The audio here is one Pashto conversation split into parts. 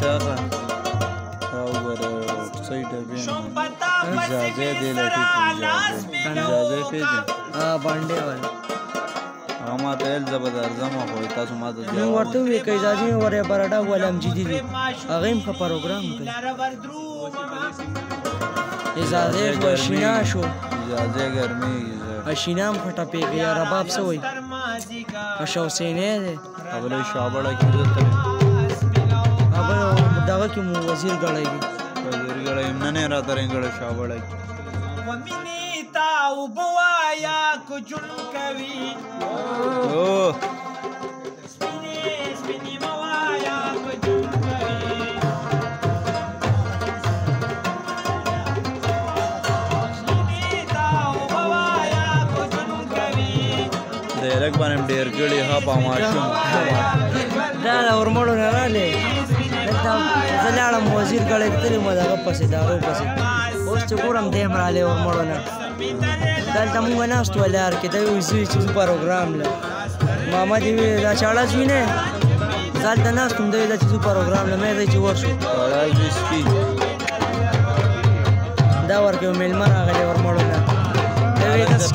ساغه دا وګوره څه ډبې اجازه دې لټې اجازه پیږي ها باندې ول اما تل زبردار زما خو تاسو ما ته جواب ورته وی کې اجازه وره برډا ولم جدي دي هغه هم په پروګرام کې اجازه ماشینا شو اجازه ګرمي اشینام پټه پیږي رباب سوې اشو سینې ده اولې شابړه کې ته دغه کې مو وزیر ګړی وي وزیر ګړی نه نه راته رنګړی شاوړی ومینې تا وبوایا کوچون کوي او ډیرک باندې ډیر ګړي ها په ماشوم دا اورمړو نه رااله دلته زه لاړم وزیر ګړی تللي وم د هغه پسې د هغو پسې اوس چې ګورم دی هم رالی ورمړو نه دلته مونږ ناست وو لار کې دی وایي زوی چې پروګرام لري ماما دې وایي دا چاړه زوی نه دلته ناست وم دی دا چې زه پروګرام لرم دی چې ورشو دا ورکې مېلمه راغلی ورمړو نه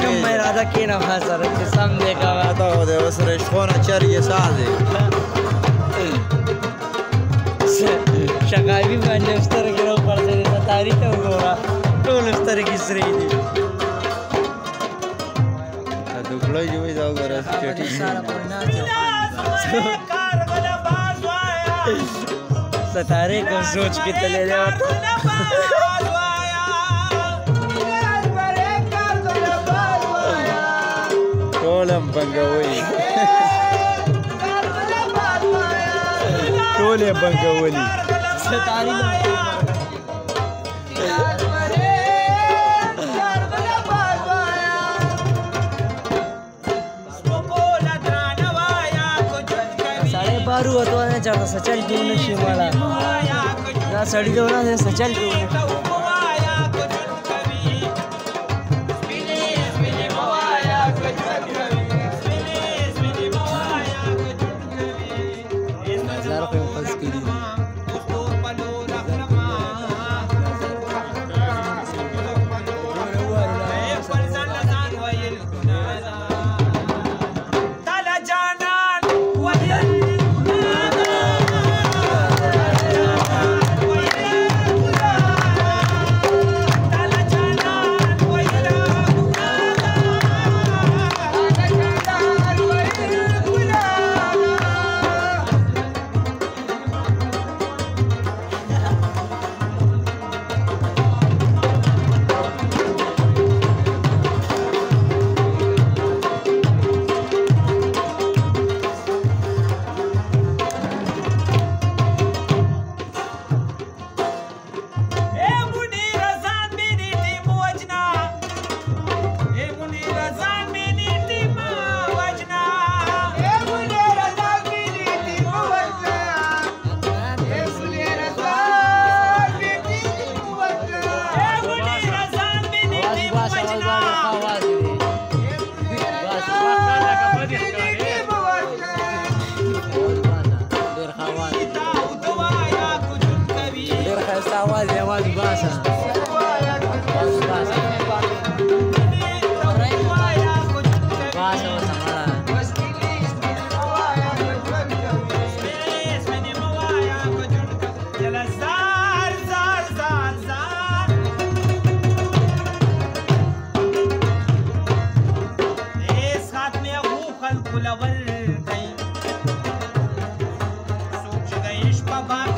کم مې راځه کېنه حاضر چې سم دې کا تا د اوس رښتونه چرې ساز dupla A itaugora toolestari kisreedi duklo juwe itaugora choti सतारे को सोच के चले जाओ ټولم بنګوي ټولې بنګولي ستاري چاته سچل کېونه شي مړه دا سړی ته ونه سچل کېونه خلق لول